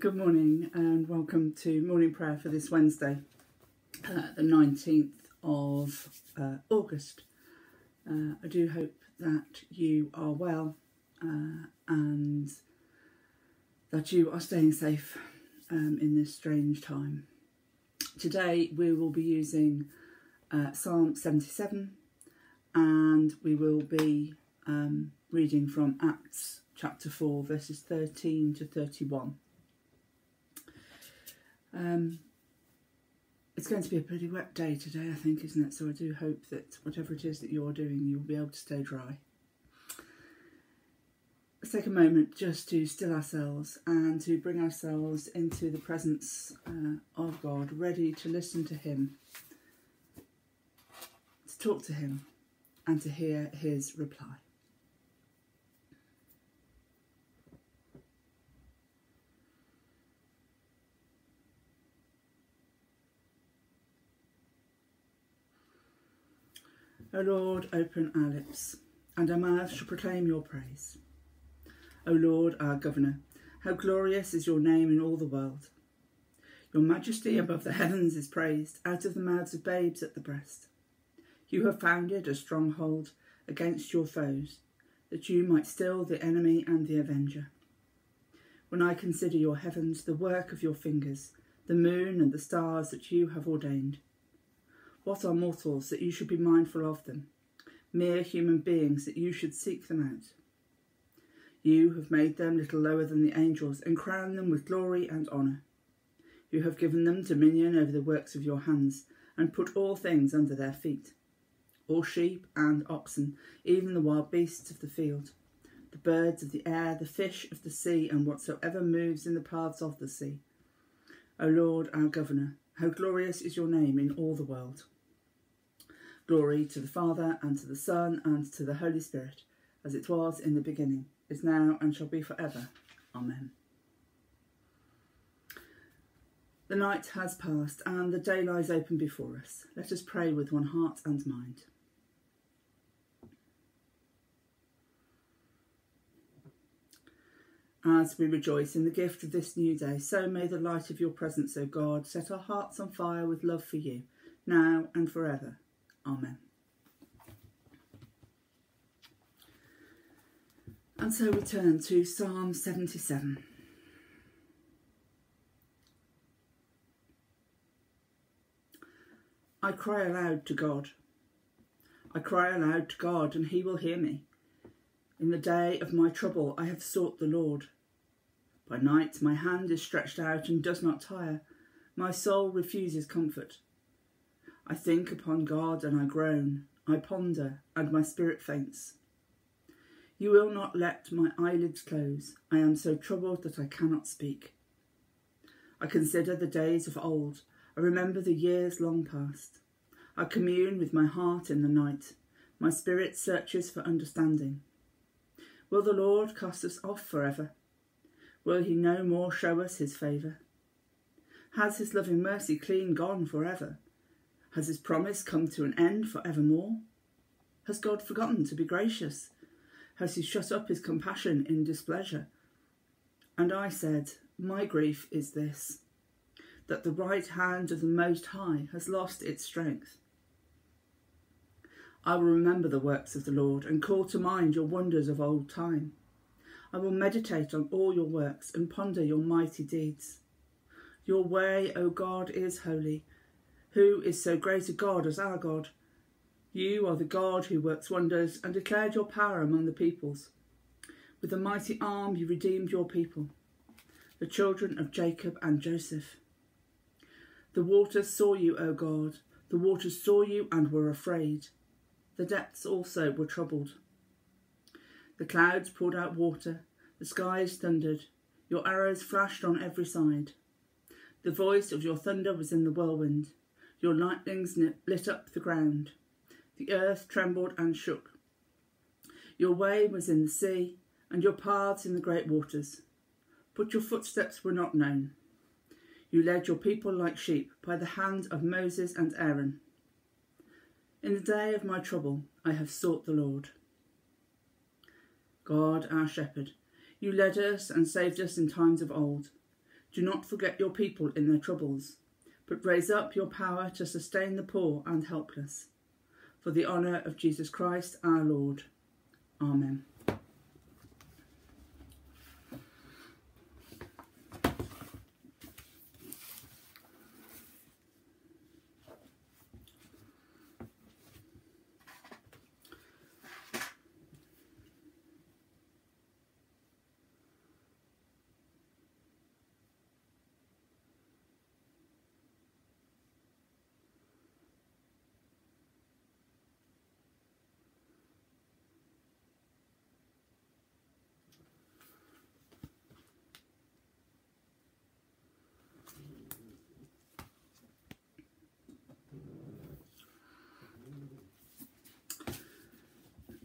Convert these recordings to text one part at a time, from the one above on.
Good morning and welcome to morning prayer for this Wednesday, uh, the 19th of uh, August. Uh, I do hope that you are well uh, and that you are staying safe um, in this strange time. Today we will be using uh, Psalm 77 and we will be um, reading from Acts chapter 4, verses 13 to 31. Um, it's going to be a pretty wet day today, I think, isn't it? So I do hope that whatever it is that you're doing, you'll be able to stay dry. Let's take a moment just to still ourselves and to bring ourselves into the presence uh, of God, ready to listen to Him, to talk to Him, and to hear His reply. O Lord, open our lips, and our mouth shall proclaim your praise. O Lord, our Governor, how glorious is your name in all the world. Your majesty above the heavens is praised, out of the mouths of babes at the breast. You have founded a stronghold against your foes, that you might still the enemy and the avenger. When I consider your heavens, the work of your fingers, the moon and the stars that you have ordained, what are mortals that you should be mindful of them? Mere human beings that you should seek them out. You have made them little lower than the angels and crowned them with glory and honour. You have given them dominion over the works of your hands and put all things under their feet all sheep and oxen, even the wild beasts of the field, the birds of the air, the fish of the sea, and whatsoever moves in the paths of the sea. O Lord, our Governor, how glorious is your name in all the world. Glory to the Father, and to the Son, and to the Holy Spirit, as it was in the beginning, is now, and shall be forever. Amen. The night has passed, and the day lies open before us. Let us pray with one heart and mind. As we rejoice in the gift of this new day, so may the light of your presence, O God, set our hearts on fire with love for you, now and forever. Amen. And so we turn to Psalm 77. I cry aloud to God. I cry aloud to God, and he will hear me. In the day of my trouble I have sought the Lord. By night my hand is stretched out and does not tire. My soul refuses comfort. I think upon God and I groan. I ponder and my spirit faints. You will not let my eyelids close. I am so troubled that I cannot speak. I consider the days of old. I remember the years long past. I commune with my heart in the night. My spirit searches for understanding. Will the Lord cast us off forever? Will he no more show us his favour? Has his loving mercy clean gone forever? Has his promise come to an end for evermore? Has God forgotten to be gracious? Has he shut up his compassion in displeasure? And I said, My grief is this, that the right hand of the Most High has lost its strength. I will remember the works of the Lord and call to mind your wonders of old time. I will meditate on all your works and ponder your mighty deeds. Your way, O God, is holy. Who is so great a God as our God? You are the God who works wonders and declared your power among the peoples. With a mighty arm you redeemed your people, the children of Jacob and Joseph. The waters saw you, O God, the waters saw you and were afraid. The depths also were troubled. The clouds poured out water, the skies thundered, your arrows flashed on every side. The voice of your thunder was in the whirlwind. Your lightnings lit up the ground. The earth trembled and shook. Your way was in the sea, and your paths in the great waters. But your footsteps were not known. You led your people like sheep by the hand of Moses and Aaron. In the day of my trouble, I have sought the Lord. God, our shepherd, you led us and saved us in times of old. Do not forget your people in their troubles, but raise up your power to sustain the poor and helpless. For the honour of Jesus Christ our Lord. Amen.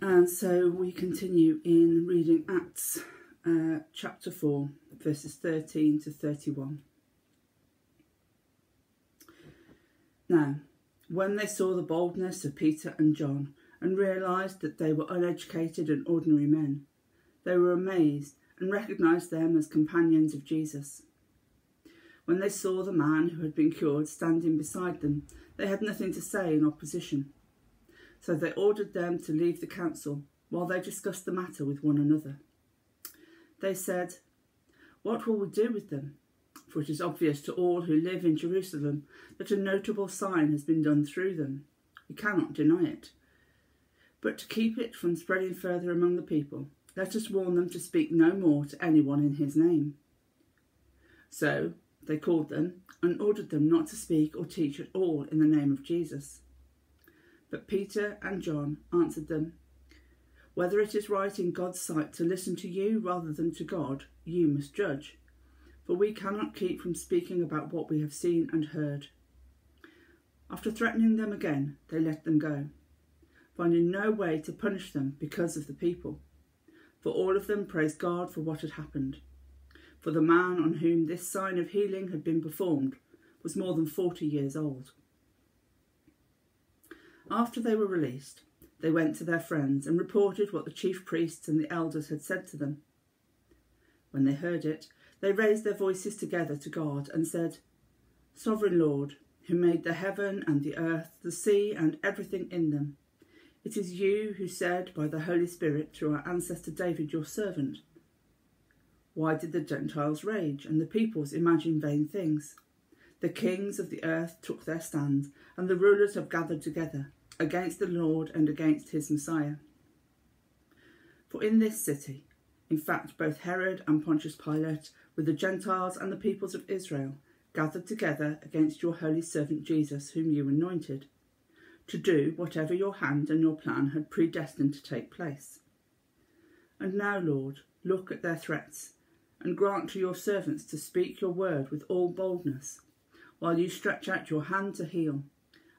And so we continue in reading Acts uh, chapter 4, verses 13 to 31. Now, when they saw the boldness of Peter and John and realised that they were uneducated and ordinary men, they were amazed and recognised them as companions of Jesus. When they saw the man who had been cured standing beside them, they had nothing to say in opposition. So they ordered them to leave the council while they discussed the matter with one another. They said, What will we do with them? For it is obvious to all who live in Jerusalem that a notable sign has been done through them. We cannot deny it. But to keep it from spreading further among the people, let us warn them to speak no more to anyone in his name. So they called them and ordered them not to speak or teach at all in the name of Jesus. But Peter and John answered them, Whether it is right in God's sight to listen to you rather than to God, you must judge. For we cannot keep from speaking about what we have seen and heard. After threatening them again, they let them go, finding no way to punish them because of the people. For all of them praised God for what had happened. For the man on whom this sign of healing had been performed was more than forty years old. After they were released, they went to their friends and reported what the chief priests and the elders had said to them. When they heard it, they raised their voices together to God and said, Sovereign Lord, who made the heaven and the earth, the sea, and everything in them, it is you who said by the Holy Spirit through our ancestor David, your servant, Why did the Gentiles rage and the peoples imagine vain things? The kings of the earth took their stand, and the rulers have gathered together against the Lord and against his Messiah. For in this city, in fact, both Herod and Pontius Pilate, with the Gentiles and the peoples of Israel, gathered together against your holy servant Jesus, whom you anointed, to do whatever your hand and your plan had predestined to take place. And now, Lord, look at their threats, and grant to your servants to speak your word with all boldness, while you stretch out your hand to heal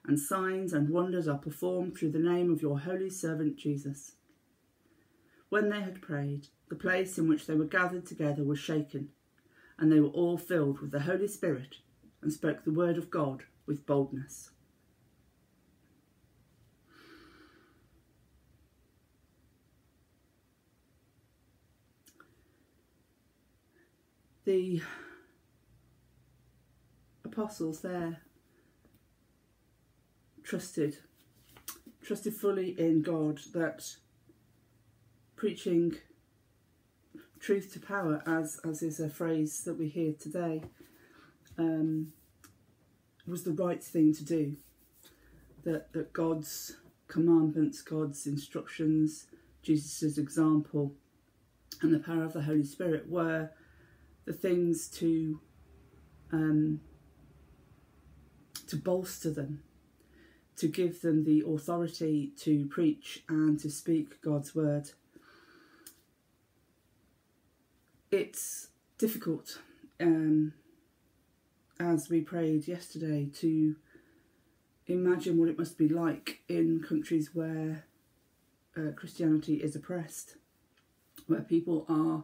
and signs and wonders are performed through the name of your holy servant Jesus. When they had prayed, the place in which they were gathered together was shaken, and they were all filled with the Holy Spirit and spoke the word of God with boldness. The apostles there trusted, trusted fully in God that preaching truth to power, as as is a phrase that we hear today, um, was the right thing to do. That that God's commandments, God's instructions, Jesus' example, and the power of the Holy Spirit were the things to um, to bolster them to give them the authority to preach and to speak God's word. It's difficult, um, as we prayed yesterday, to imagine what it must be like in countries where uh, Christianity is oppressed, where people are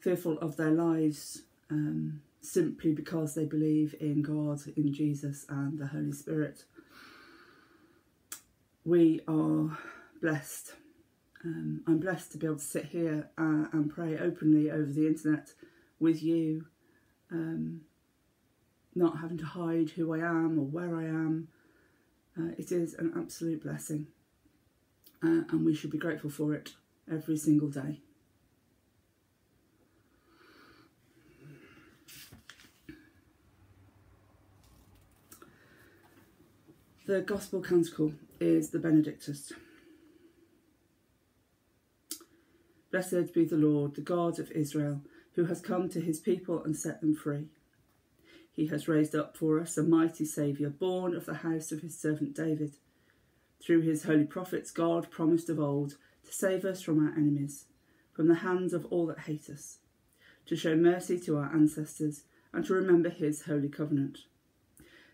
fearful of their lives um, simply because they believe in God, in Jesus, and the Holy Spirit we are blessed. Um, I'm blessed to be able to sit here uh, and pray openly over the internet with you um, not having to hide who I am or where I am. Uh, it is an absolute blessing, uh, and we should be grateful for it every single day. The Gospel Canticle is the Benedictus. Blessed be the Lord, the God of Israel, who has come to his people and set them free. He has raised up for us a mighty Saviour, born of the house of his servant David. Through his holy prophets, God promised of old to save us from our enemies, from the hands of all that hate us, to show mercy to our ancestors, and to remember his holy covenant.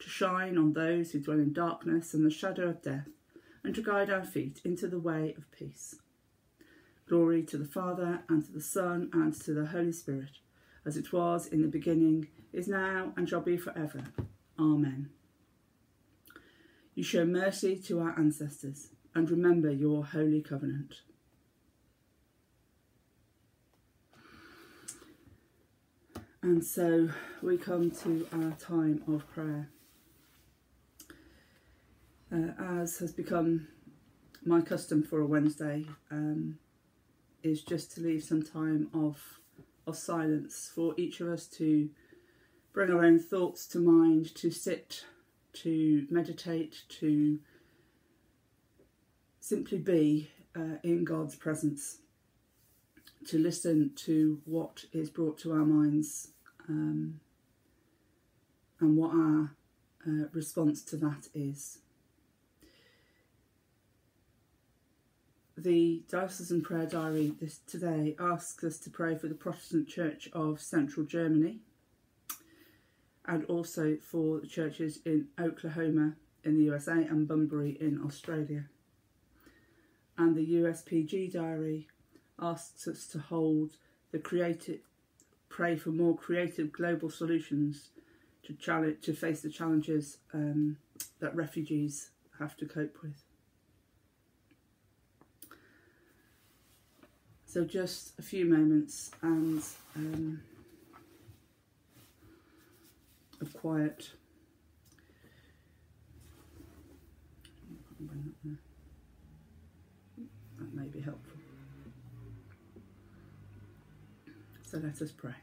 to shine on those who dwell in darkness and the shadow of death, and to guide our feet into the way of peace. Glory to the Father, and to the Son, and to the Holy Spirit, as it was in the beginning, is now, and shall be forever. Amen. You show mercy to our ancestors, and remember your holy covenant. And so we come to our time of prayer. Uh, as has become my custom for a Wednesday, um, is just to leave some time of of silence for each of us to bring our own thoughts to mind, to sit, to meditate, to simply be uh, in God's presence, to listen to what is brought to our minds um, and what our uh, response to that is. The Diocesan Prayer Diary this today asks us to pray for the Protestant Church of Central Germany and also for the churches in Oklahoma in the USA and Bunbury in Australia. And the USPG Diary asks us to hold the creative, pray for more creative global solutions to challenge to face the challenges um, that refugees have to cope with. So just a few moments and um, of quiet. That may be helpful. So let us pray.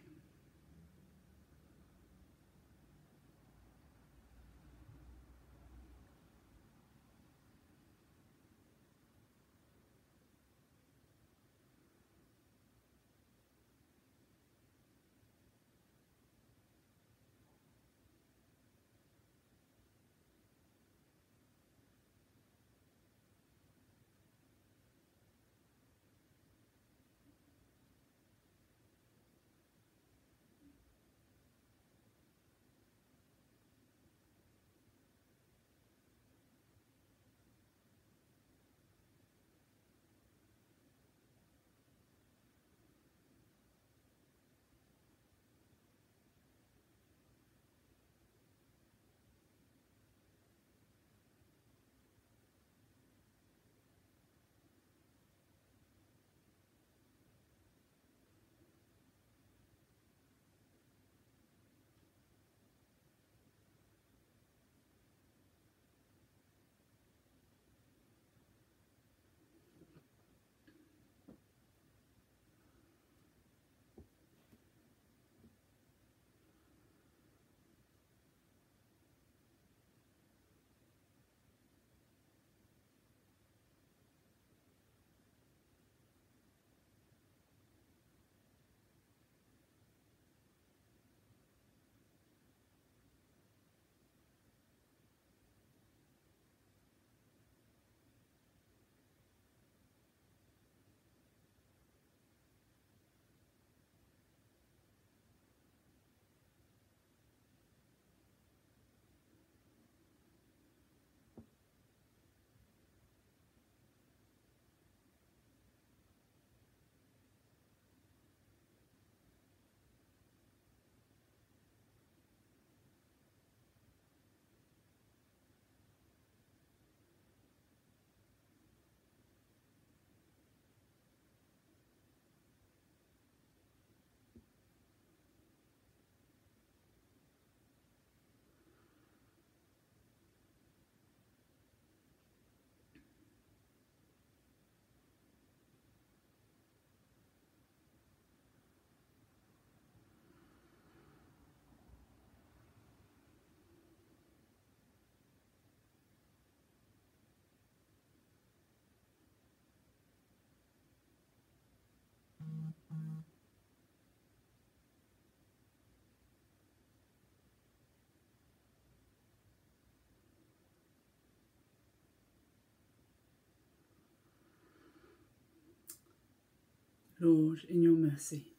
Lord, in your mercy,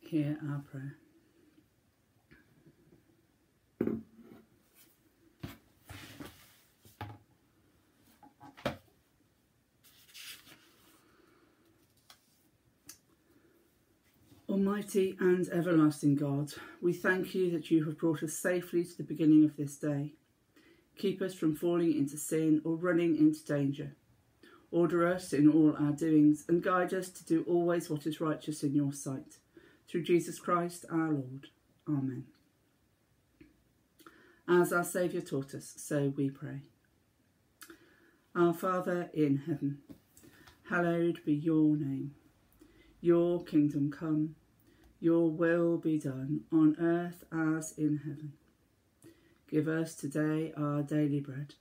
hear our prayer. Almighty and everlasting God, we thank you that you have brought us safely to the beginning of this day. Keep us from falling into sin or running into danger. Order us in all our doings and guide us to do always what is righteous in your sight. Through Jesus Christ our Lord. Amen. As our Saviour taught us, so we pray. Our Father in heaven, hallowed be your name. Your kingdom come, your will be done on earth as in heaven. Give us today our daily bread.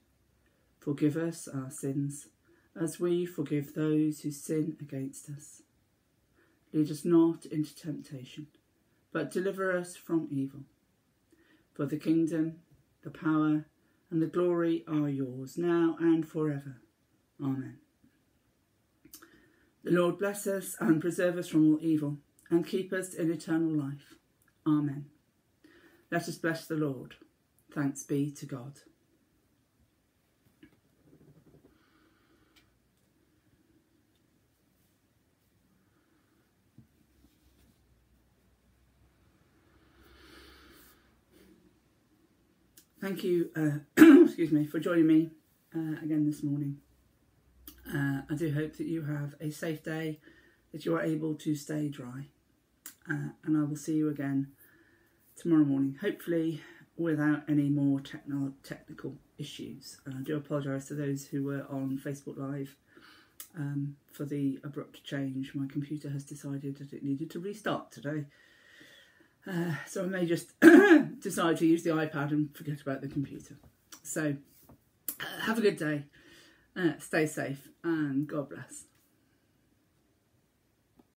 Forgive us our sins as we forgive those who sin against us. Lead us not into temptation, but deliver us from evil. For the kingdom, the power, and the glory are yours, now and forever. Amen. The Lord bless us and preserve us from all evil, and keep us in eternal life. Amen. Let us bless the Lord. Thanks be to God. Thank you, uh, excuse me, for joining me uh, again this morning. Uh, I do hope that you have a safe day, that you are able to stay dry, uh, and I will see you again tomorrow morning, hopefully without any more techno technical issues. And I do apologise to those who were on Facebook Live um, for the abrupt change. My computer has decided that it needed to restart today. Uh, so I may just decide to use the iPad and forget about the computer. So uh, have a good day, uh, stay safe, and God bless.